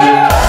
Yeah.